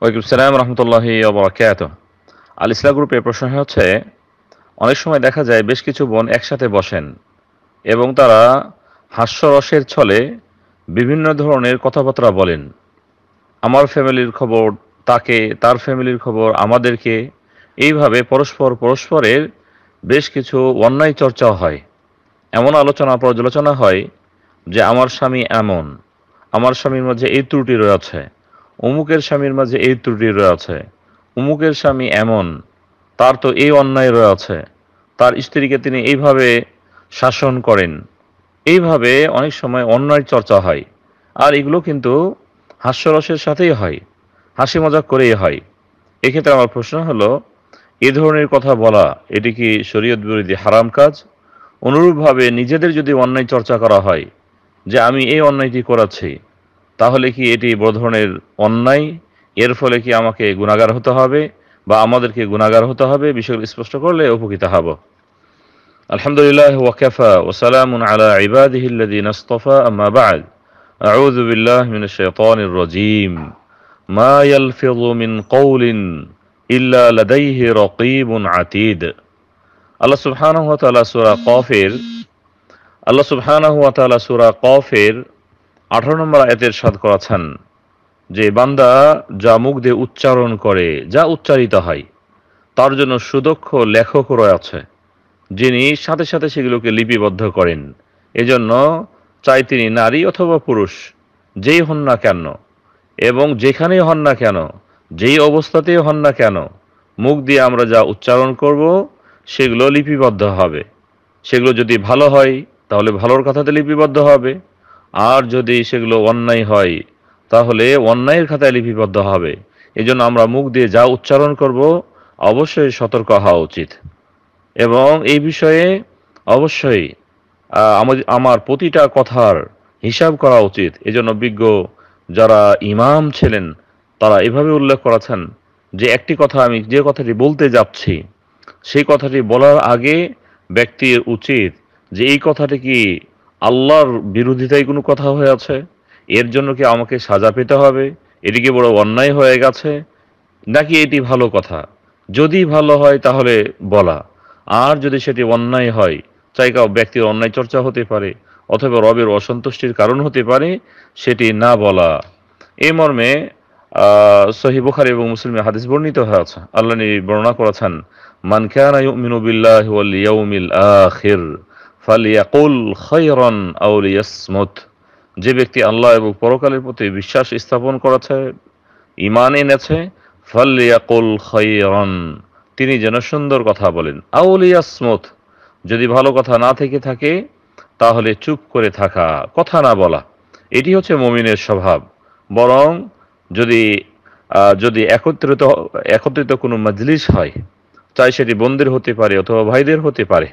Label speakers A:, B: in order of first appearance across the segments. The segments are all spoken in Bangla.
A: ওয়ালাইকুম সালাম রহমতুল্লাহি বরাকাত আল ইসলা গ্রুপের প্রশ্ন হচ্ছে, অনেক সময় দেখা যায় বেশ কিছু বোন একসাথে বসেন এবং তারা হাস্যরসের ছলে বিভিন্ন ধরনের কথাবার্তা বলেন। আমার ফ্যামিলির খবর, তাকে, তার ফ্যামিলির খবর, আমাদেরকে, এইভাবে পরস্পর পরস্পরের বেশ কিছু অন্যায় চর্চা হয়। এমন আলোচনা, পর্যালোচনা হয় যে, আমার স্বামী এমন, আমার স্বামীর মধ্যে এই ত্রুটি রয়েছে। অমুকের স্বামীর মাঝে এই ত্রুটি রয়েছে। অমুকের স্বামী এমন, তার তো এই অন্যায় রয়েছে। তার স্ত্রীকে তিনি এইভাবে শাসন করেন। এইভাবে অনেক সময় অন্যায় চর্চা হয়। আর এগুলো কিন্তু হাস্যরসের সাথেই হয় হাসি মজাক করেই হয়। এক্ষেত্রে আমার প্রশ্ন হলো, এ ধরনের কথা বলা, এটি কি শরীয়ত বিরোধী হারাম কাজ? অনুরূপভাবে নিজেদের যদি অন্যায় চর্চা করা হয়, যে আমি এই অন্যায়টি করাচ্ছি তাহলে কি এটি বড় ধরনের অন্যায় এর ফলে কি আমাকে গুণাগার হতে হবে বা আমাদেরকে গুণাগার হতে হবে বিষয়গুলো স্পষ্ট করলে উপকৃত হব আলহামদুলিল্লাহ ওয়াকাফা ওসালাম আলা ইবাদিহি الذين اصطفى اما بعد اعوذ بالله من الشيطان الرجيم ما يلفظ من قول الا لديه رقيب عتيد আল্লাহ সুবহানাহু ওয়া তাআলা সূরা কফের আল্লাহ সুবহানাহু ওয়া তাআলা সূরা কফের আঠারো নম্বর আয়াতের সাদ করাছেন যে বান্দা যা মুখ দিয়ে উচ্চারণ করে, যা উচ্চারিত হয়, তার জন্য সুদক্ষ লেখক রয়েছে, যিনি সাথে সাথে সেগুলোকে লিপিবদ্ধ করেন। এজন্য চাই তিনি নারী অথবা পুরুষ, যেই হন না কেন, এবং যেখানেই হন না কেন, যেই অবস্থাতেই হন না কেন, মুখ দিয়ে আমরা যা উচ্চারণ করব, সেগুলো লিপিবদ্ধ হবে। সেগুলো যদি ভালো হয়, তাহলে ভালোর কথাতে লিপিবদ্ধ হবে। আর যদি সেগুলো অন্যায় হয়, তাহলে অন্যায়ের খাতায় লিপিবদ্ধ হবে। এজন্য আমরা মুখ দিয়ে যা উচ্চারণ করব, অবশ্যই সতর্ক হওয়া উচিত। এবং এই বিষয়ে অবশ্যই আমার প্রতিটা কথার হিসাব করা উচিত। এজন্য বিজ্ঞ যারা ইমাম ছিলেন, তারা এভাবে উল্লেখ করেছেন যে একটি কথা আমি যে কথাটি বলতে যাচ্ছি, সেই কথাটি বলার আগে ব্যক্তির উচিত যে এই কথাটি কি আল্লাহর বিরোধিতায় কোনো কথা হয়ে আছে? এর জন্য কি আমাকে সাজা পেতে হবে? এটিকে বড় অন্যায় হয়ে গেছে? নাকি এটি ভালো কথা? যদি ভালো হয় তাহলে বলা। আর যদি সেটি অন্যায় হয়, চাই কাউ ব্যক্তির অন্যায় চর্চা হতে পারে, অথবা রবের অসন্তুষ্টির কারণ হতে পারে, সেটি না বলা। এই মর্মে সহি বুখারি এবং মুসলিমের হাদিস বর্ণিত হয়েছে। আল্লাহ বর্ণনা করেছেন, মান খানা ইউমিনু বিল্লাহি ইয়াউমিল ফালিয়াকুল খৈরন আউলিয়াসমুত যে ব্যক্তি আল্লাহ এবং পরকালের প্রতি বিশ্বাস স্থাপন করেছে ইমান এনেছে, ফালিয়াকুল খৈরন তিনি যেন সুন্দর কথা বলেন। আউলিয়াসমুত যদি ভালো কথা না থেকে থাকে, তাহলে চুপ করে থাকা, কথা না বলা। এটি হচ্ছে মমিনের স্বভাব। বরং যদি যদি একত্রিত একত্রিত কোনো মজলিস হয়, চাই সেটি বন্দির হতে পারে অথবা ভাইদের হতে পারে।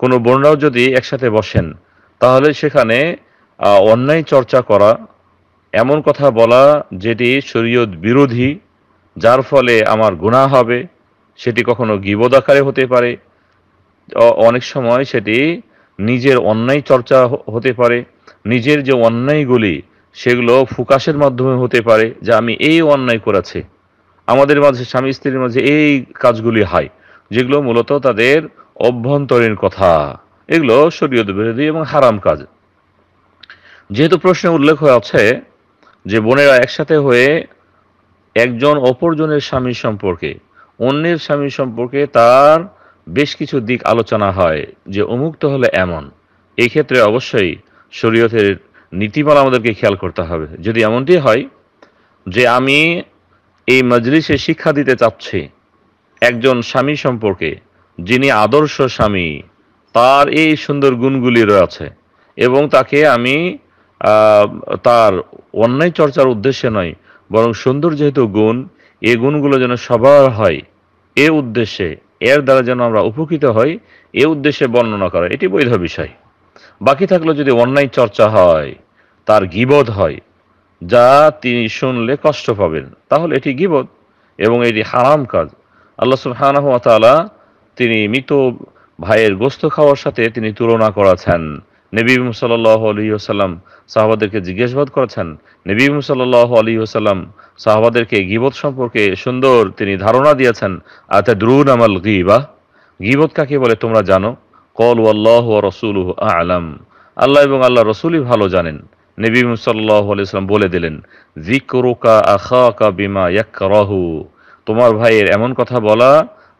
A: কোনো বোনরাও যদি একসাথে বসেন, তাহলে সেখানে অন্যায় চর্চা করা, এমন কথা বলা যেটি শরীয়ত বিরোধী, যার ফলে আমার গুণা হবে, সেটি কখনো গিবদ আকারে হতে পারে। অনেক সময় সেটি নিজের অন্যায় চর্চা হতে পারে, নিজের যে অন্যায়গুলি, সেগুলো ফুকাশের মাধ্যমে হতে পারে, যে আমি এই অন্যায় করেছি। আমাদের মাঝে স্বামী স্ত্রীর মাঝে এই কাজগুলি হয়, যেগুলো মূলত তাদের অভ্যন্তরীণ কথা। এগুলো শরীয়ত বিরোধী এবং হারাম কাজ। যেহেতু প্রশ্নে উল্লেখ হয়ে আছে যে বোনেরা একসাথে হয়ে একজন অপরজনের স্বামী সম্পর্কে, অন্যের স্বামী সম্পর্কে তার বেশ কিছু দিক আলোচনা হয় যে উমুক্ত হলে এমন। এই ক্ষেত্রে অবশ্যই শরীয়তের নীতিমালা আমাদেরকে খেয়াল করতে হবে। যদি এমনটি হয় যে আমি এই মজলিসে শিক্ষা দিতে চাচ্ছি একজন স্বামী সম্পর্কে যিনি আদর্শ স্বামী, তার এই সুন্দর গুণগুলি রয়েছে। এবং তাকে আমি তার অন্যায় চর্চার উদ্দেশ্যে নয়, বরং সুন্দর যেহেতু গুণ এই গুণগুলো যেন সবার হয়, এ উদ্দেশ্যে, এর দ্বারা যেন আমরা উপকৃত হই, এ উদ্দেশ্যে বর্ণনা করা, এটি বৈধ বিষয়। বাকি থাকলে যদি অন্যায় চর্চা হয়, তার গিবোধ হয়, যা তিনি শুনলে কষ্ট পাবেন, তাহলে এটি গিবোধ এবং এটি হারাম কাজ। আল্লাহ সুবহানাহু ওয়া তিনি মৃত ভাইয়ের গোস্ত খাওয়ার সাথে তিনি তুলনা করেছেন। নবী সাল্লাহ আলী আসাল্লাম সাহাবাদেরকে জিজ্ঞাসাবাদ করেছেন, নবী সাল্লাহ আলী সাহাবাদেরকে গিবত সম্পর্কে সুন্দর তিনি ধারণা দিয়েছেন আতে দ্রুন আমাল গিবা? গিবত কাকে বলে তোমরা জানো? কল আল্লাহ রসুল আলাম। আল্লাহ এবং আল্লাহ রসুলই ভালো জানেন। নবী সাল্লাহ আলাইসাল্লাম বলে দিলেন জিকরুকা আখা বিমা ইয়াকরাহু। তোমার ভাইয়ের এমন কথা বলা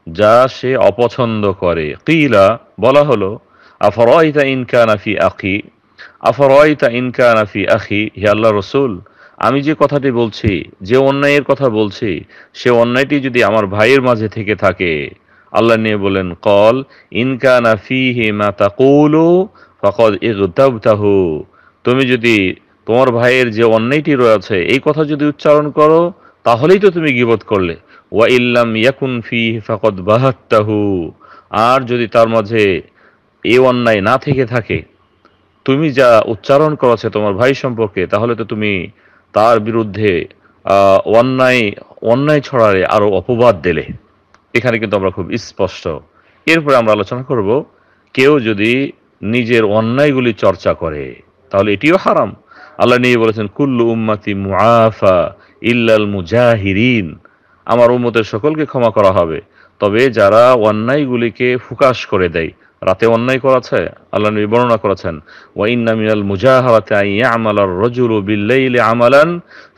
A: যা সে অপছন্দ করে। কিলা বলা হলো, আফরাইতা ইনকানা ফি আখি? আফরাইতা ইনকানা ফি আখি? হে আল্লাহ রসুল, আমি যে কথাটি বলছি, যে অন্যায়ের কথা বলছি, সে অন্যায়টি যদি আমার ভাইয়ের মাঝে থেকে থাকে, আল্লাহ নিয়ে বলেন, কল ইনকানা ফিহি মা তাকুলু ফাকাদ তুমি যদি তোমার ভাইয়ের যে অন্যায়টি রয়েছে, এই কথা যদি উচ্চারণ করো, তাহলেই তো তুমি গিবত করলে। ওয়া ইল্লাম ইয়াকুন ফি ফাকদ বাহাত্তাহু। আর যদি তার মাঝে এ অন্যায় না থেকে থাকে, তুমি যা উচ্চারণ করেছে তোমার ভাই সম্পর্কে, তাহলে তো তুমি তার বিরুদ্ধে অন্যায় অন্যায় ছড়ালে আরও অপবাদ দিলে। এখানে কিন্তু আমরা খুব স্পষ্ট। এরপরে আমরা আলোচনা করব, কেউ যদি নিজের অন্যায়গুলি চর্চা করে, তাহলে এটিও হারাম। আল্লাহ নিয়ে বলেছেন, কুল্লু উম্মাতি মুআফা ইল্লাল মুজাহিরিন। আমার উম্মতের সকলকে ক্ষমা করা হবে তবে যারা অন্যায়গুলিকে ফুকাশ করে দেয় রাতে অন্যায় করেছে আল্লাহ নবী বর্ণনা করেছেন ওয়াইন্না মিনাল মুজাহারাতে আন ইয়ামালার রাজুলু বিল্লাইলি আমালান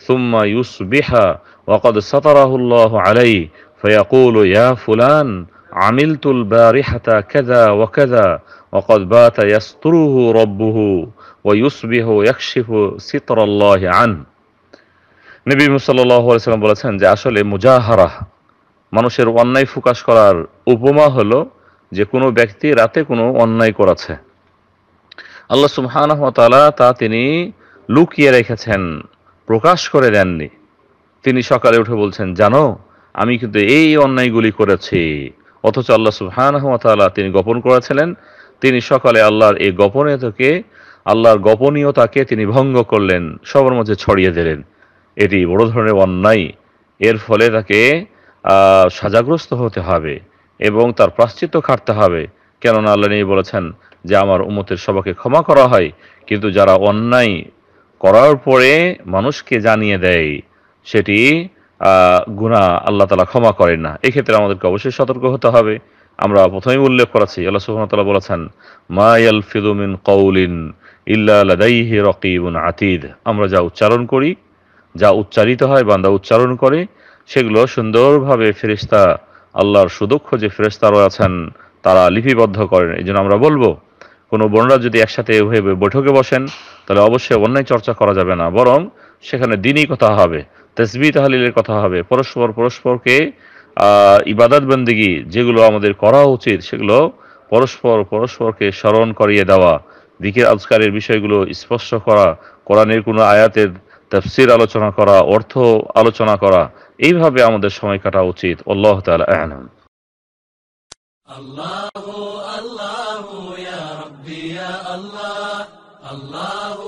A: সুম্মা ইউসবিহা ওয়াকাদ সাতারাহু আল্লাহু আলাইহি فيقول يا فلان عملت البارحة كذا وكذا وقد بات يستره ربه ويصبح يكشف ستر الله عنه নবী সাল্লাল্লাহু আলাইহি সাল্লাম বলেছেন যে আসলে মুজাহারা, মানুষের অন্যায় প্রকাশ করার উপমা হলো যে কোনো ব্যক্তি রাতে কোনো অন্যায় করেছে। আল্লাহ ওয়া তা তিনি লুকিয়ে রেখেছেন, প্রকাশ করে দেননি। তিনি সকালে উঠে বলছেন, জানো, আমি কিন্তু এই অন্যায়গুলি করেছি। অথচ আল্লাহ ওয়া তিনি গোপন করেছিলেন। তিনি সকালে আল্লাহর এই গোপনীয়তাকে, আল্লাহর গোপনীয়তাকে তিনি ভঙ্গ করলেন, সবার মধ্যে ছড়িয়ে দিলেন। এটি বড় ধরনের অন্যায়। এর ফলে তাকে সাজাগ্রস্ত হতে হবে এবং তার প্রাশ্চিত্য খাটতে হবে। কেননা আল্লাহ নিয়ে বলেছেন যে, আমার উমতের সবাকে ক্ষমা করা হয়, কিন্তু যারা অন্যায় করার পরে মানুষকে জানিয়ে দেয়, সেটি গুণা আল্লাহ তালা ক্ষমা করেন না। এক্ষেত্রে আমাদেরকে অবশ্যই সতর্ক হতে হবে। আমরা প্রথমেই উল্লেখ করেছি আল্লাহ সুহামতাল্লাহ বলেছেন মায়াল ফিদুমিন কৌলিন ইল্লা লাদাইহি রকিবুন আতিদ। আমরা যা উচ্চারণ করি যা উচ্চারিত হয়, বান্দা উচ্চারণ করে, সেগুলো সুন্দরভাবে ফেরিস্তা আল্লাহর সুদক্ষ যে ফেরিস্তা আছেন, তারা লিপিবদ্ধ করেন। এই জন্য আমরা বলব, কোনো বোনরা যদি একসাথে হয়ে বৈঠকে বসেন, তাহলে অবশ্যই অন্যায় চর্চা করা যাবে না, বরং সেখানে দিনই কথা হবে তসবি তাহলিলের কথা হবে, পরস্পর পরস্পরকে ইবাদত বন্দিগি যেগুলো আমাদের করা উচিত, সেগুলো পরস্পর পরস্পরকে স্মরণ করিয়ে দেওয়া দিকের আজকারের বিষয়গুলো স্পষ্ট করা, কোরআনের কোনো আয়াতের তফসির আলোচনা করা, অর্থ আলোচনা করা, এইভাবে আমাদের সময় কাটা উচিত। আল্লাহ
B: তালা আহনাম আল্লাহ